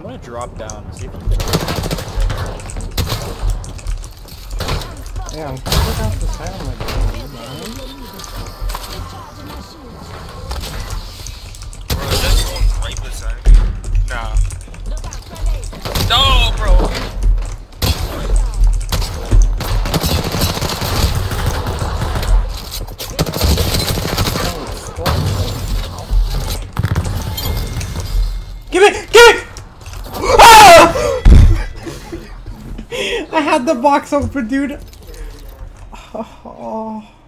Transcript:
I'm gonna drop down and see if I can. Yeah, I'm trying out the side of my game, man. Bro, is that going right beside me? Nah. No, bro. Give it! I had the box open, dude. Oh.